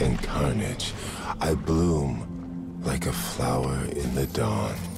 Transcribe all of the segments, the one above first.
and carnage, I bloom like a flower in the dawn.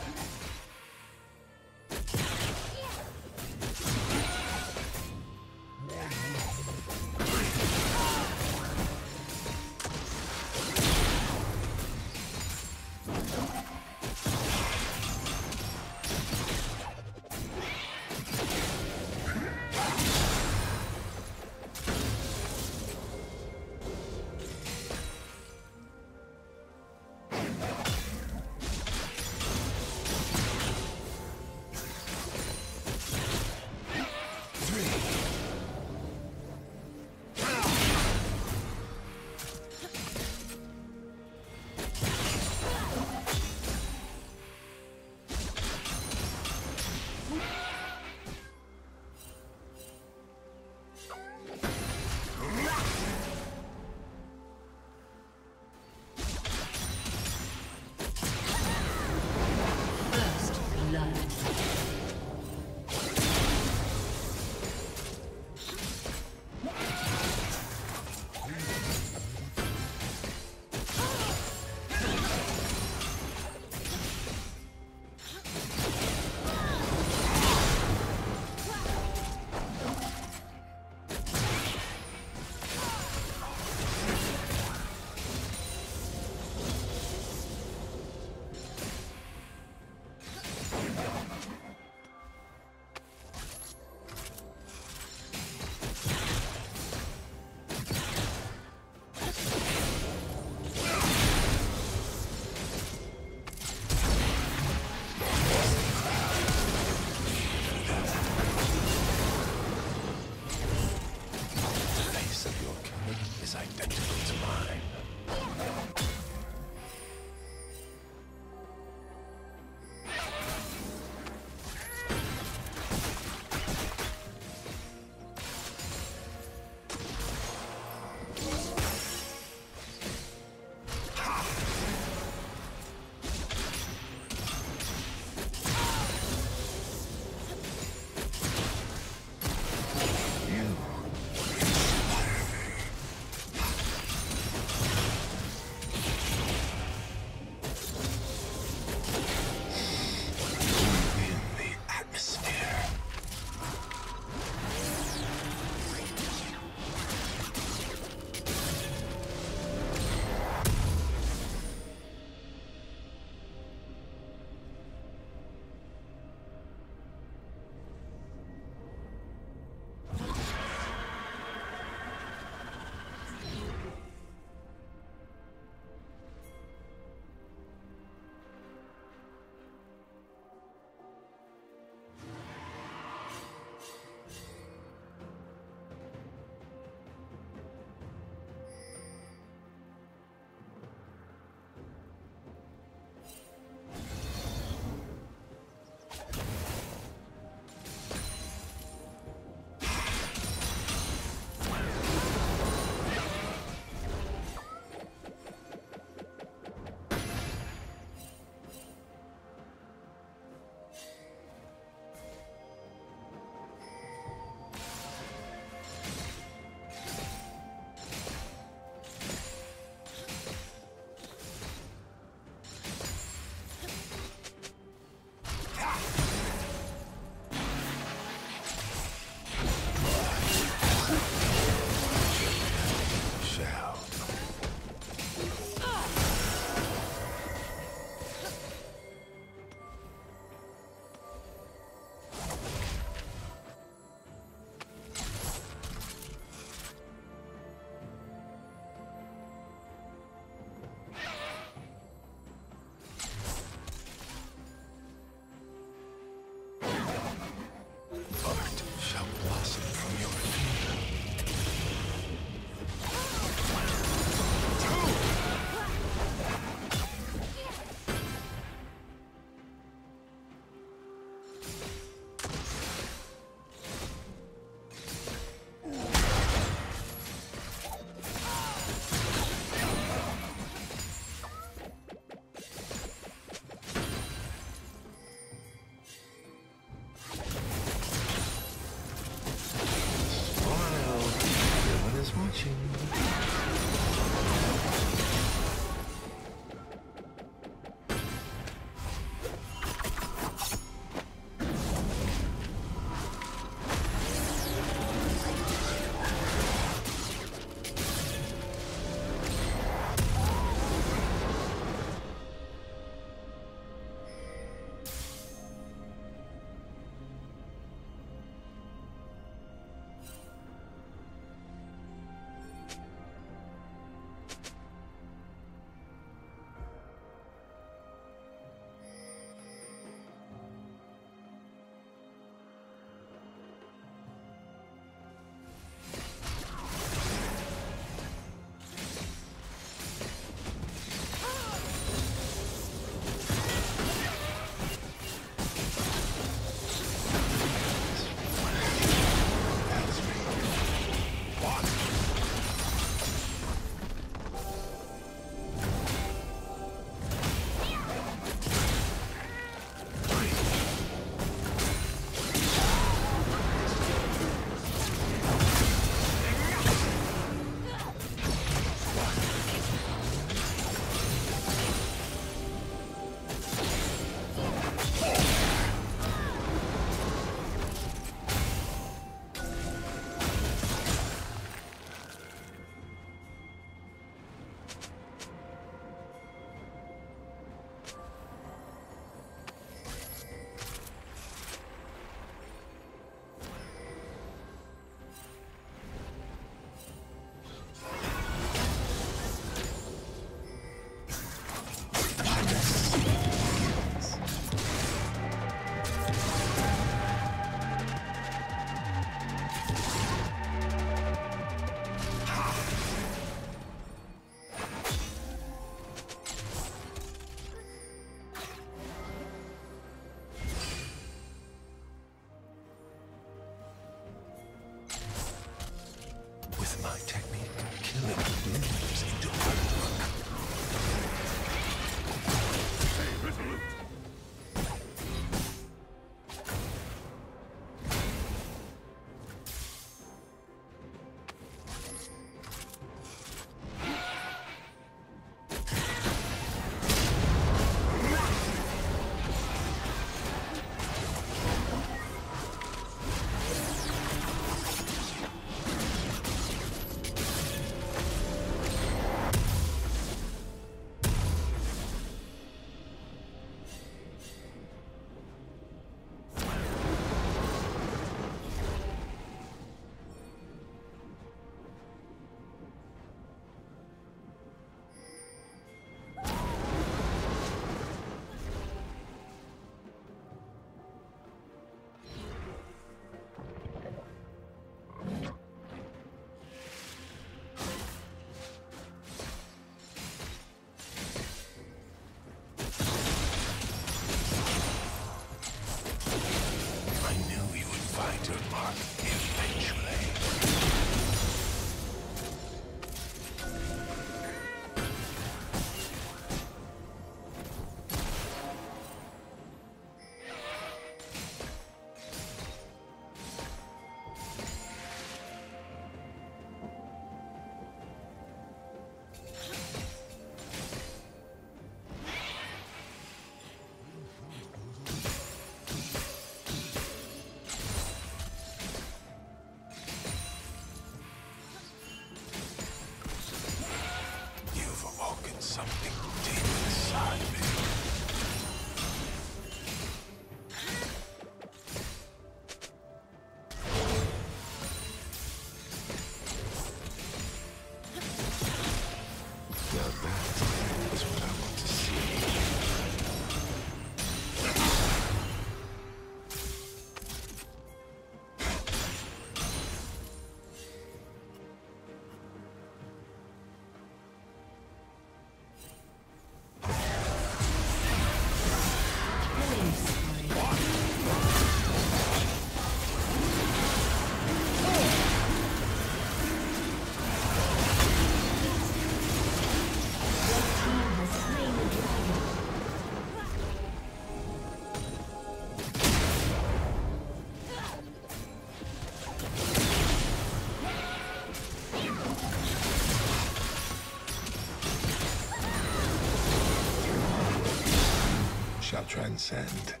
transcend.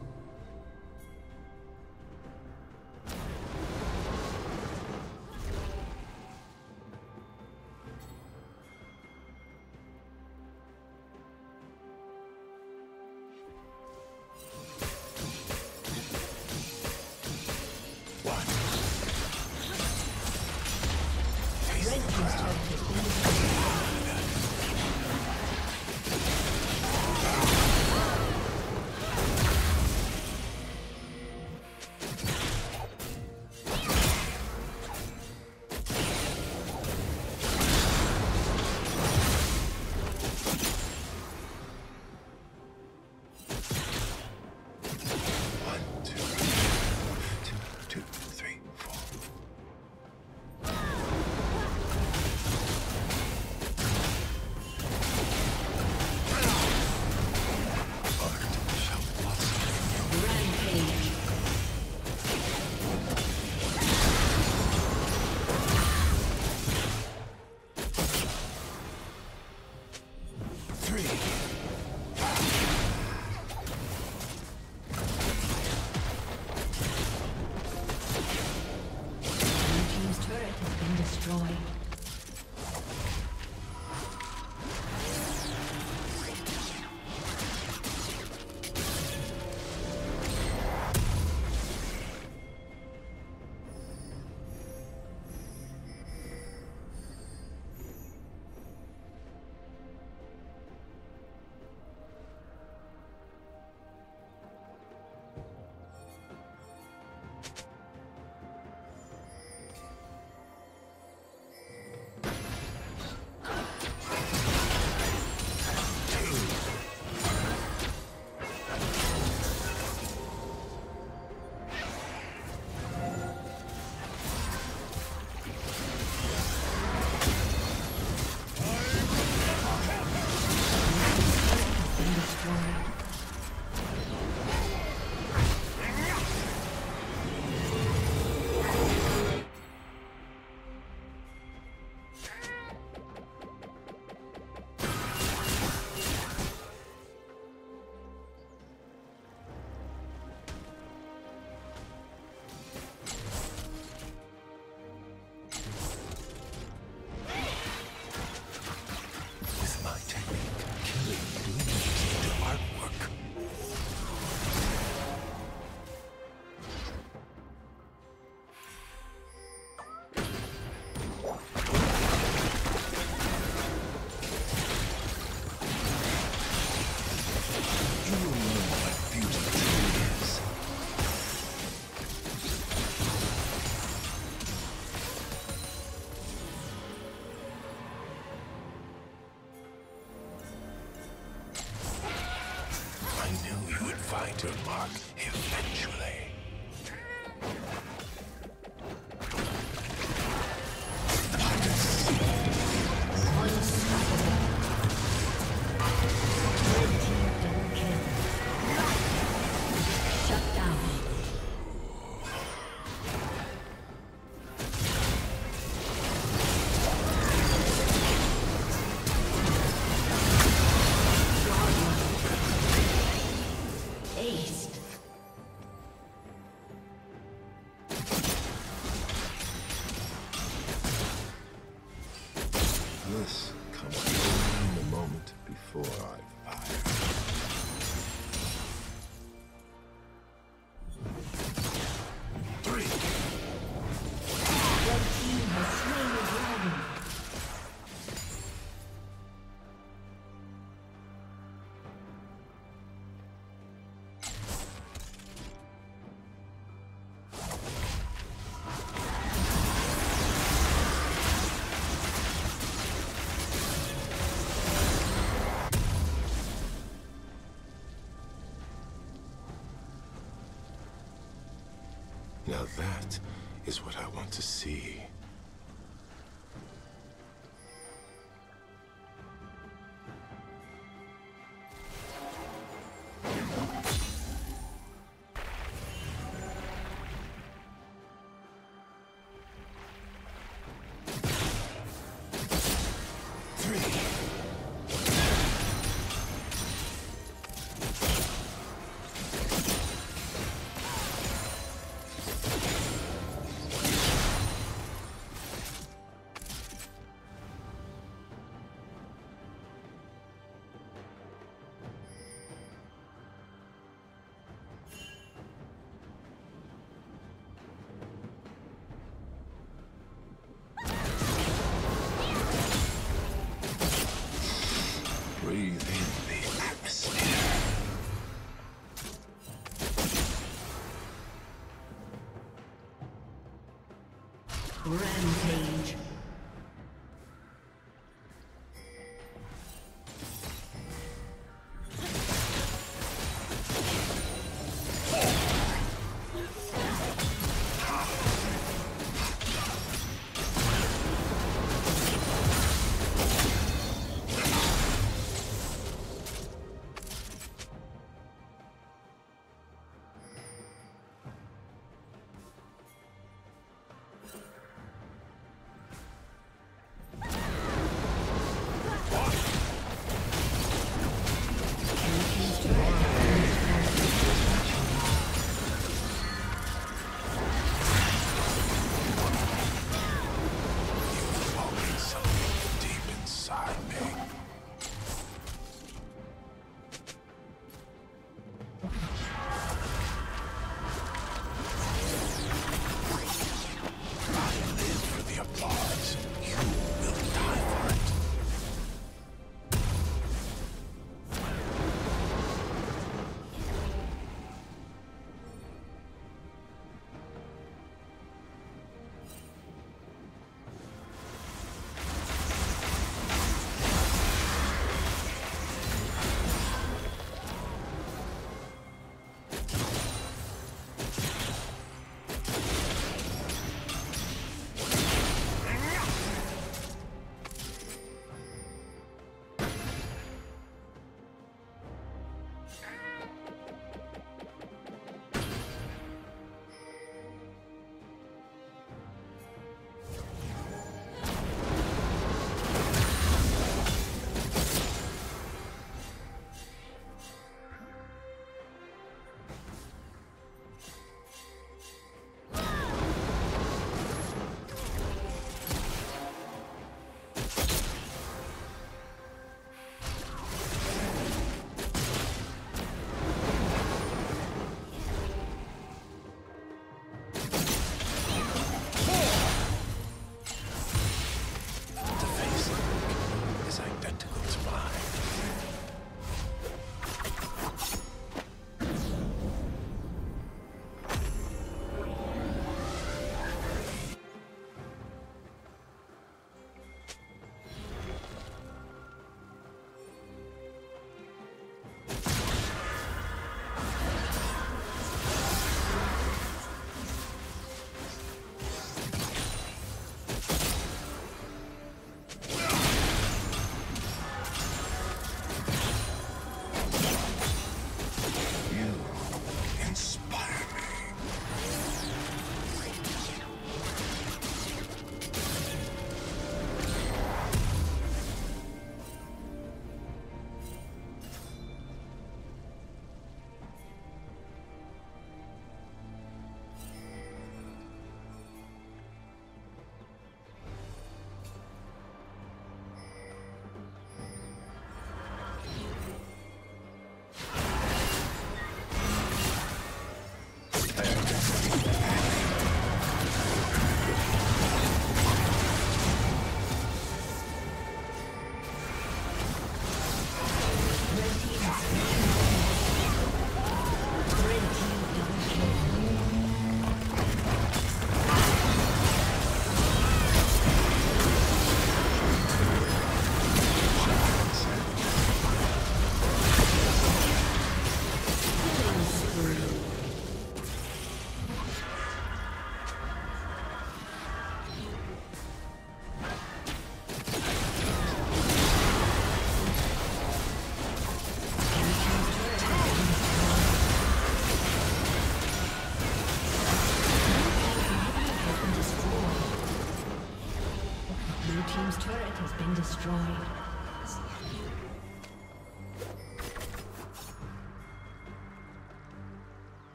Now that is what I want to see. Has been destroyed.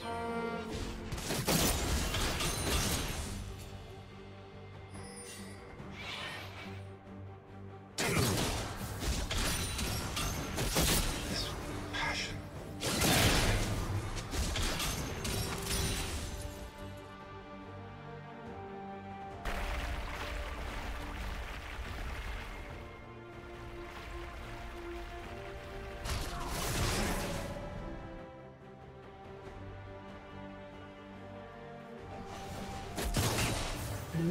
Blue